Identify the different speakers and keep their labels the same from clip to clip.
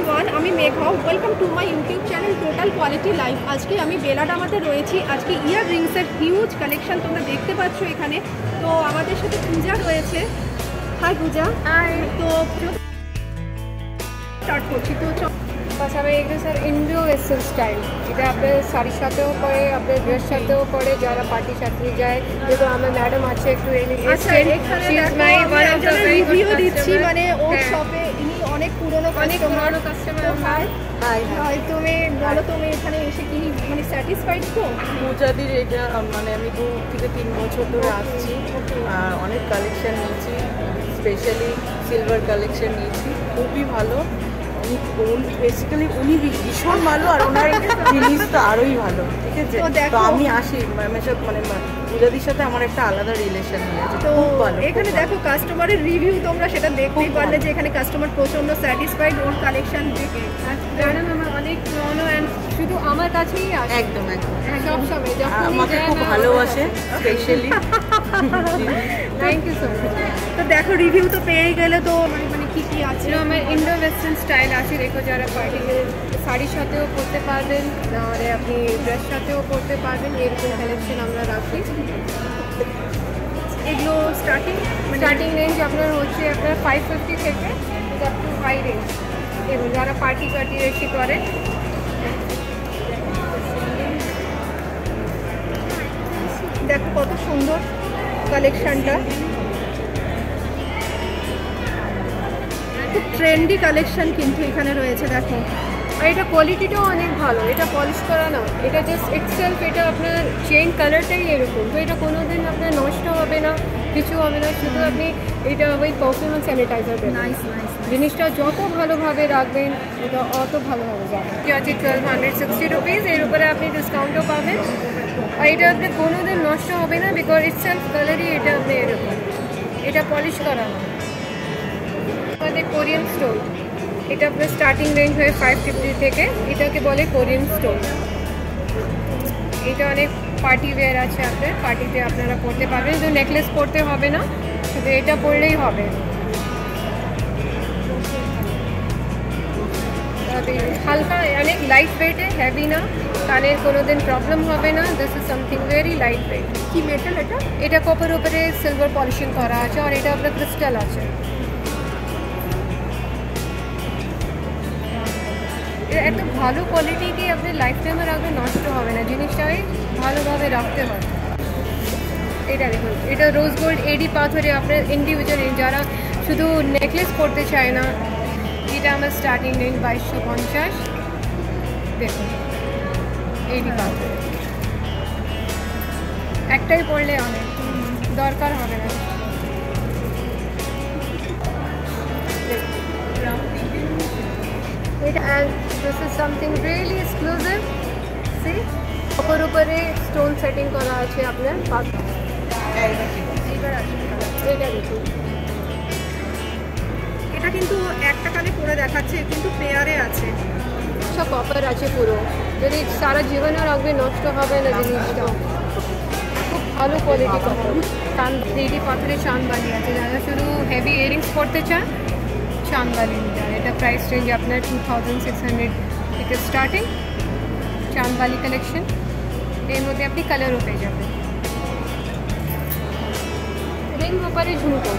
Speaker 1: Everyone আমি Megha. Welcome to my YouTube channel total quality life আজকে আমি বেলাডামাতে রয়েছি। আজকে ইয়ার রিংসের হিউজ কালেকশন তোমরা দেখতে পাচ্ছ এখানে। তো আমাদের সাথে পূজা রয়েছে। হাই পূজা। তো স্টার্ট করছি। তো প্লাস
Speaker 2: আচ্ছা, আমার এগুলো স্যার ইন্ডিও এসেন্স স্টাইল এটা আপনার শাড়ির সাথেও পরে আপনার ড্রেস সাথেও পরে যারা পার্টি সাথে যায়। যেহেতু আমার ম্যাডাম আছে একটু
Speaker 1: এলিগেন্ট আচ্ছা, মানে ওর হ্যাঁ। শপে পুরনো কাস্টমার হাই
Speaker 2: হাই
Speaker 1: তুমি বলো তুমি এখানে এসে কি মানে স্যাটিসফাইড তো?
Speaker 3: পূজাদির এটা মানে আমি দু থেকে তিন বছর ধরে আসছি। আর অনেক কালেকশন নিয়েছি স্পেশালি সিলভার কালেকশন নিয়েছি। খুবই ভালো। বেসিক্যালি উনি ভীষণ ভালো আর ওনার জিনিস তো আরোই ভালো ঠিক আছে?
Speaker 1: তো
Speaker 3: আমি আসি মানে পূজাদির সাথে আমার একটা আলাদা রিলেশন হয়েছে
Speaker 1: তো এখানে দেখো কাস্টমারের রিভিউ তোমরা সেটা দেখতেই পারলে যে এখানে কাস্টমার প্রচণ্ড স্যাটিসফাইড ওর কালেকশন দেখে।
Speaker 2: ম্যাডাম আমার অনেক পুরনো অ্যান্ড শুধু আমার কাছেই আসে।
Speaker 3: একদম একদম।
Speaker 2: সব সময় যখন
Speaker 3: আমাকে খুব ভালোবাসে specially
Speaker 2: thank you so much
Speaker 1: তো দেখো রিভিউ তো পেয়ে গেলে তো মানে কি কি আছে?
Speaker 2: আমার ইন্ডো ওয়েস্টার্ন স্টাইল আছে। দেখো যারা পার্টিতে শাড়ির সাথেও পরতে পারবেন নাহলে আপনি ড্রেস সাথেও পরতে পারবেন। এরকম কালেকশন আমরা রাখি।
Speaker 1: এগুলো স্টার্টিং
Speaker 2: স্টার্টিং রেঞ্জ আপনার হচ্ছে আপনার ফাইভ ফিফটি থেকে আপ টু হাই রেঞ্জ এবং যারা পার্টি পার্টি বেশি করে।
Speaker 1: দেখো কত সুন্দর কালেকশনটা খুব ট্রেন্ডি কালেকশন কিন্তু এখানে রয়েছে দেখো।
Speaker 2: আর এটা কোয়ালিটিটাও অনেক ভালো এটা পলিশ করা না। এটা জাস্ট ইটসেলফ এটা আপনার চেইন কালারটাই এরকম। তো এটা কোনো দিন আপনার নষ্ট হবে না কিছু হবে না শুধু আপনি এটা ওই পারফিউম স্যানিটাইজার
Speaker 1: নাইস নাইস
Speaker 2: জিনিসটা যত ভালোভাবে রাখবেন এটা অত ভালোভাবে যাবে কি আছে টুয়েলভ হান্ড্রেড সিক্সটি রুপিস এর উপরে আপনি ডিসকাউন্টও পাবেন। আর এটা আপনি কোনো দিন নষ্ট হবে না বিকজ ইটস সেলফ কালারই এটা আপনি এরকম। এটা পলিশ করা না। আমাদের কোরিয়ান স্টোন এটা আপনার স্টার্টিং রেঞ্জ হয় ফাইভ ফিফটি থেকে। এটাকে বলে কোরিয়ান স্টোন এটা অনেক পার্টি ওয়্যার আছে আপনার। পার্টিতে আপনারা পরতে পারবেন। শুধু নেকলেস পরতে হবে না শুধু এটা পরলেই হবে। হালকা অনেক লাইট ওয়েটে হ্যাভি না। কানের কোনো দিন প্রবলেম হবে না। This is something very light weight
Speaker 1: কি মেটাল এটা?
Speaker 2: এটা কপার উপরে সিলভার পলিশিং করা আছে আর এটা আপনার ক্রিস্টাল আছে। এত ভালো কোয়ালিটি কি আপনি লাইফ টাইমে রাখবে নষ্ট হবে না জিনিসটাই ভালোভাবে রাখতে হয় এটা দেখুন, এটা রোজ গোল্ড এডি পাথরে আপনার ইন্ডিভিজুয়াল যারা শুধু নেকলেস পরতে চায় না, এটা আমার স্টার্টিং রেঞ্জ বাইশশো পঞ্চাশ। দেখুন এডি পাথরে। একটাই পড়লে অনেক দরকার হবে না। এটা and this is something really exclusive C ওপর উপরে স্টোন সেটিং করা আছে আপনার। পাত- এটা দেখুন।
Speaker 1: এটা কিন্তু একটা কানে পরে দেখাচ্ছে, কিন্তু পেয়ারে আছে।
Speaker 2: সব কপার আছে পুরো। যদি সারা জীবনে রাখবে নষ্ট হবে না জিনিসটা। খুব ভালো কোয়ালিটি কপার চান থ্রিডি পাথরের চাঁদবালি আছে। যারা শুধু হেভি ইয়ারিংস পরতে চান চাঁদবালি নিতে হয়। এটা প্রাইস রেঞ্জ আপনার টু থাউজেন্ড সিক্স হান্ড্রেড থেকে স্টার্টিং চাঁদবালি কালেকশন এর মধ্যে আপনি কালারও পেয়ে যাবেন রিং ওপারে ঝুমকো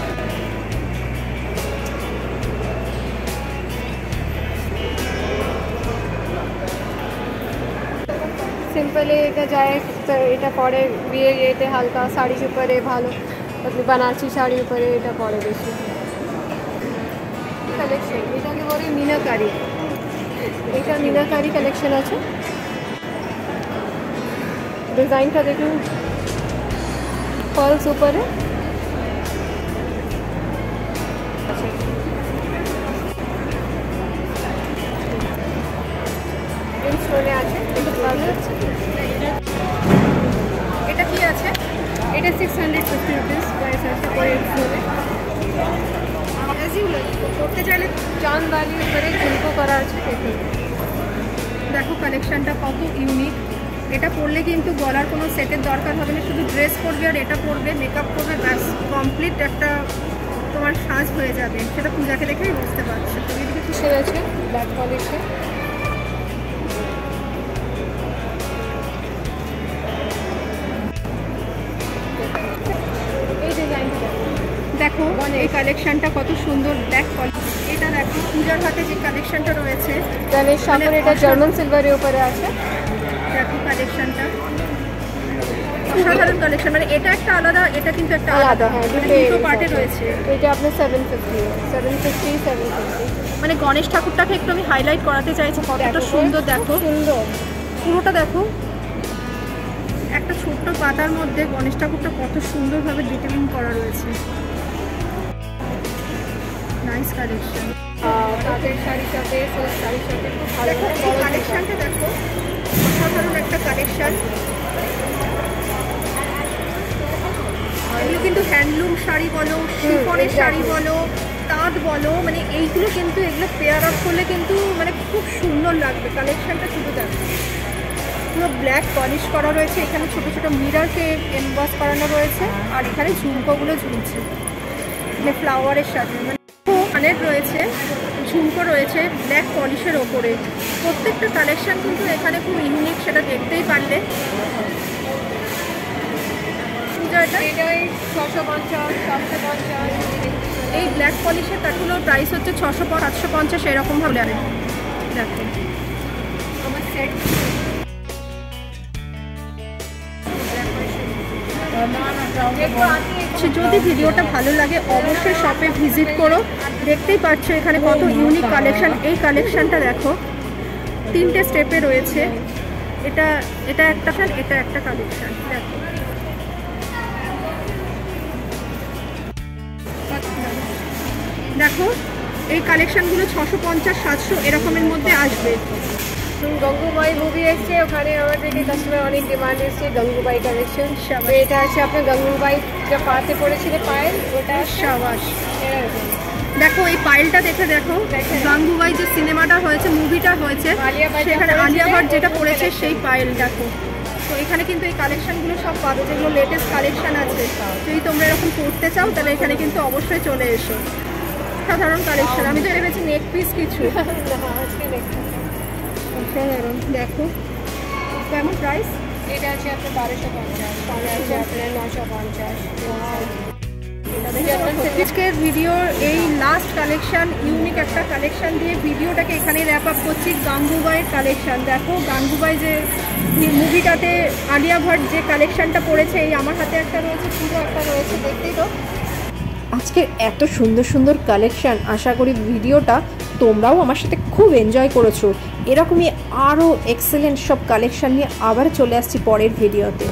Speaker 2: সিম্পলে এটা যায় তো এটা পরে বিয়ে এতে হালকা শাড়ির উপরে ভালো আপনি বানারসি শাড়ির উপরে এটা পরে বেশি কালেকশন এটাকে বলে মিনাকারি। এটা মিনাকারি কালেকশন আছে। ডিজাইনটা দেখুন। ফলস উপরে। স্টোনে আছে।
Speaker 1: এটা কি আছে?
Speaker 2: এটা six hundred fifty rupees price আছে। স্টোনে
Speaker 1: ইউ করতে চাইলে
Speaker 2: চান বালির উপরে করা আছে,
Speaker 1: দেখো। কালেকশানটা কত ইউনিক এটা পরলে কিন্তু গলার কোনো সেটের দরকার হবে না, শুধু ড্রেস পরবে আর এটা পরবে মেকআপ করবে ব্যাস কমপ্লিট একটা তোমার সাজ হয়ে যাবে। সেটা পূজাকে দেখেই বুঝতে পারছি। তুমি এদিকে
Speaker 2: সেরেছে? ব্ল্যাক পলিশে
Speaker 1: দেখো এই কালেকশনটা কত সুন্দর ব্ল্যাক এটা দেখো পূজার হাতে যে কালেকশনটা রয়েছে
Speaker 2: গণেশ ঠাকুর এটা জার্মান সিলভারের উপরে আছে।
Speaker 1: দেখো কালেকশনটা অসাধারণ কালেকশন মানে এটা একটা আলাদা এটা কিন্তু একটা
Speaker 2: আলাদা।
Speaker 1: আলাদা
Speaker 2: হ্যাঁ
Speaker 1: মানে
Speaker 2: দুটো
Speaker 1: পার্টে রয়েছে।
Speaker 2: এটা আপনার seven fifty seven fifty seven fifty
Speaker 1: মানে গণেশ ঠাকুরটাকে একটু আমি হাইলাইট করাতে চাইছি কতটা সুন্দর দেখো।
Speaker 2: সুন্দর।
Speaker 1: পুরোটা দেখো। একটা ছোট্ট পাতার মধ্যে গণেশ ঠাকুরটা কত সুন্দরভাবে ডিটেলিং করা রয়েছে। নাইস কালেকশন
Speaker 2: আহ, তাঁতের শাড়ির সাথে সিল্ক শাড়ির সাথে খুব ভালো
Speaker 1: দেখো
Speaker 2: লাগে।
Speaker 1: কালেকশনটা দেখো। অসাধারণ একটা কালেকশন এগুলো কিন্তু হ্যান্ডলুম শাড়ি বলো শিফনের শাড়ি বলো তাঁত বলো মানে এইগুলো কিন্তু এগুলো পেয়ার আপ করলে কিন্তু মানে খুব সুন্দর লাগবে। কালেকশনটা শুধু দেখো। পুরো ব্ল্যাক পলিশ করা রয়েছে। এখানে ছোট ছোট মিরারকে এমবাস করানো রয়েছে। আর এখানে ঝুমকোগুলো ঝুলছে। মানে ফ্লাওয়ারের সাথে অনেক রয়েছে ঝুমকো রয়েছে ব্ল্যাক পলিশের ওপরে। প্রত্যেকটা কালেকশান কিন্তু এখানে খুব ইউনিক সেটা দেখতেই পারলে। এই ব্ল্যাক পলিশের কাঠগুলোর প্রাইস হচ্ছে ছশো সাতশো পঞ্চাশ এরকম ভাবে আনে। দেখো।
Speaker 2: আমার সেট
Speaker 1: যদি ভিডিওটা ভালো লাগে, অবশ্যই শপে ভিজিট করো। দেখতেই পাচ্ছ এখানে কত ইউনিক কালেকশান এই কালেকশানটা দেখো, তিনটে স্টেপে রয়েছে। এটা এটা একটা এটা একটা কালেকশান দেখো। দেখো, এই কালেকশানগুলো ছশো পঞ্চাশ, সাতশো এরকমের মধ্যে আসবে।
Speaker 2: গঙ্গুবাই মুভি এসছে। ওখানে আমার থেকে কাস্টমার অনেক ডিমান্ড এসছে গঙ্গুবাই কালেকশন। এটা আছে আপনার গঙ্গুবাই যা পাতে পড়েছিল পায়েল ওটা
Speaker 1: সাবাস।
Speaker 2: এরকম।
Speaker 1: দেখো এই পাইলটা দেখে দেখো। গাঙ্গুবাই যে সিনেমাটা হয়েছে মুভিটা হয়েছে সেখানে আলিয়া ভাট যেটা পড়েছে সেই পাইল দেখো। তো এখানে কিন্তু এই কালেকশনগুলো সব পাবে যেগুলো লেটেস্ট কালেকশন আছে। যদি তোমরা এরকম করতে চাও তাহলে এখানে কিন্তু অবশ্যই চলে এসো। সাধারণ কালেকশন আমি তো ভেবেছি নেক পিস কিছু।
Speaker 2: আজকে।
Speaker 1: অসাধারণ দেখো। কেমন প্রাইস
Speaker 2: এটা আছে আপনার বারোশো পঞ্চাশ আছে আপনার নশো পঞ্চাশ।
Speaker 1: আজকের ভিডিওর এই লাস্ট কালেকশন ইউনিক একটা কালেকশন দিয়ে ভিডিওটাকে এখানে র্যাপ আপ করছি গাঙ্গুবাইয়ের কালেকশন দেখো গাঙ্গুবাই যে মুভিটাতে আলিয়া ভাট যে কালেকশনটা পড়েছে এই আমার হাতে একটা রয়েছে পুরো একটা রয়েছে দেখতেই তো।
Speaker 4: আজকের এত সুন্দর সুন্দর কালেকশন আশা করি ভিডিওটা তোমরাও আমার সাথে খুব এনজয় করেছ। এরকমই আরও এক্সেলেন্ট সব কালেকশান নিয়ে আবার চলে আসছি পরের ভিডিওতে